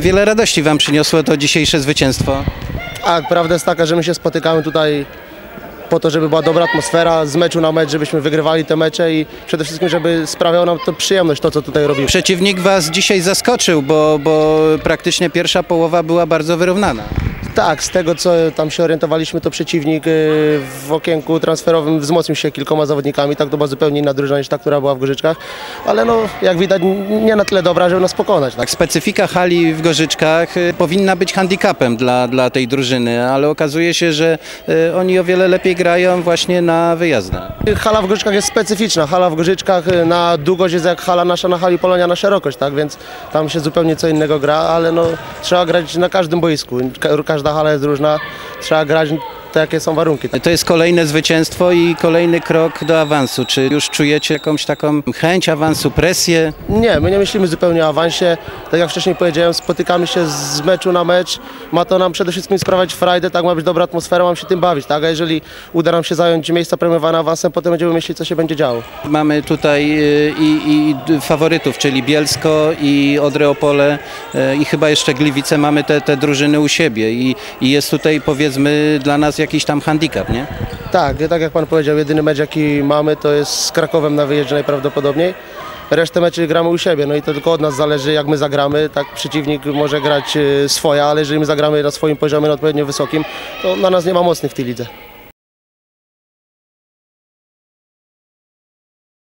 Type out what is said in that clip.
Wiele radości Wam przyniosło to dzisiejsze zwycięstwo. Tak, prawda jest taka, że my się spotykamy tutaj po to, żeby była dobra atmosfera z meczu na mecz, żebyśmy wygrywali te mecze i przede wszystkim, żeby sprawiało nam to przyjemność, to co tutaj robimy. Przeciwnik Was dzisiaj zaskoczył, bo, bo praktycznie pierwsza połowa była bardzo wyrównana. Tak, z tego co tam się orientowaliśmy, to przeciwnik y, w okienku transferowym wzmocnił się kilkoma zawodnikami, tak to była zupełnie inna drużyna niż ta, która była w Gorzyczkach, ale no jak widać nie na tyle dobra, żeby nas pokonać. Tak. Tak, specyfika hali w Gorzyczkach y, powinna być handicapem dla, dla tej drużyny, ale okazuje się, że y, oni o wiele lepiej grają właśnie na wyjazdach. Hala w Gorzyczkach jest specyficzna, hala w Gorzyczkach na długość jest jak hala nasza na hali Polonia na szerokość, tak, więc tam się zupełnie co innego gra, ale no trzeba grać na każdym boisku, Ka- każda hala jest różna, trzeba grać te jakie są warunki. To jest kolejne zwycięstwo i kolejny krok do awansu. Czy już czujecie jakąś taką chęć awansu, presję? Nie, my nie myślimy zupełnie o awansie. Tak jak wcześniej powiedziałem, spotykamy się z meczu na mecz. Ma to nam przede wszystkim sprawiać frajdę, tak ma być dobra atmosfera, mam się tym bawić, tak? A jeżeli uda nam się zająć miejsca premiowane awansem, potem będziemy myśleć, co się będzie działo. Mamy tutaj y, i, i faworytów, czyli Bielsko i Odrę Opole y, i chyba jeszcze Gliwice mamy te, te drużyny u siebie i, i jest tutaj powiedzmy dla nas jakiś tam handicap, nie? Tak, tak jak pan powiedział, jedyny mecz jaki mamy to jest z Krakowem na wyjeździe najprawdopodobniej. Resztę meczy gramy u siebie, no i to tylko od nas zależy jak my zagramy. Tak przeciwnik może grać y, swoja, ale jeżeli my zagramy na swoim poziomie, na odpowiednio wysokim, to na nas nie ma mocnych w tej lidze.